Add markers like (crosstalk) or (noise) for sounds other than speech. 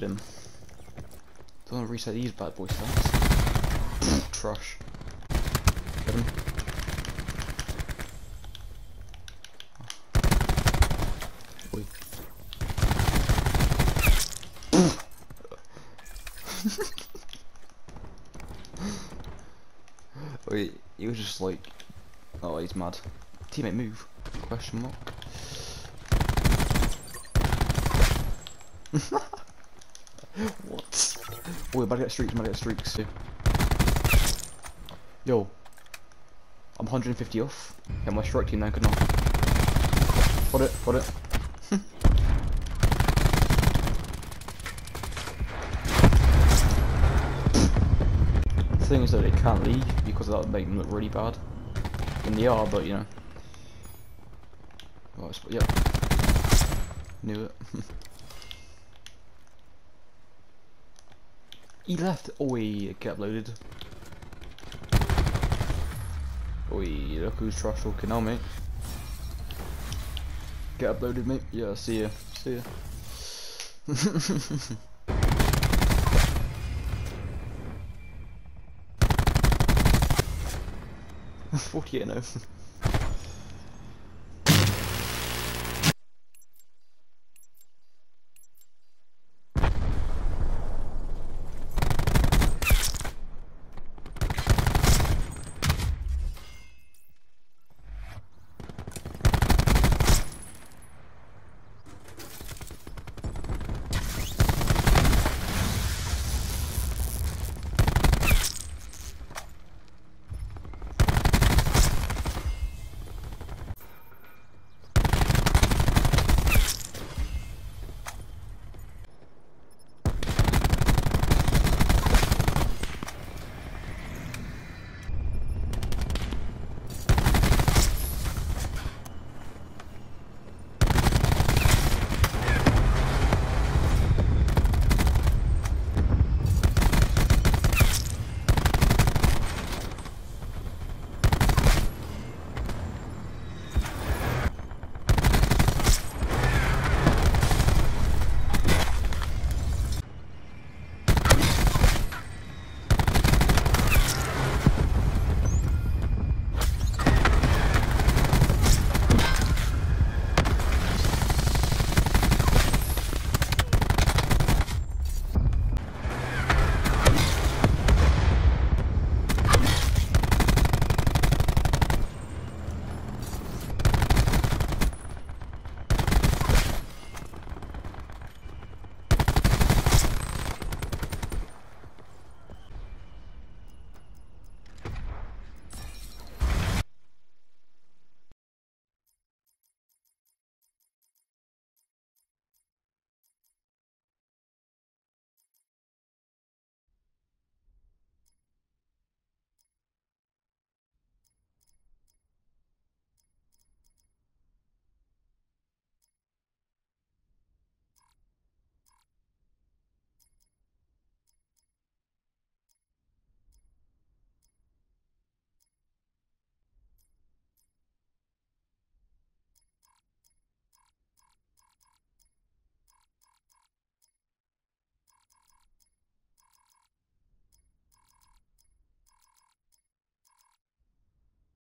him. Don't want to reset these bad boy stats. Trash. Get him. Oi. (laughs) Wait, he was just like, oh, he's mad. Teammate move? Question mark. (laughs) what? Oh, we're about to get streaks, we're about to get streaks. Yo. I'm 150 off. Yeah, my strike team now could not. Put it, put it. (laughs) the thing is that they can't leave because that would make them look really bad. And they are, but you know. Oh, yep. Knew it. (laughs) he left. Oh, he get uploaded. Oh, Oi, look who's trash talking now, mate. Get uploaded, mate. Yeah, see ya. See ya. (laughs) 48 0. (laughs)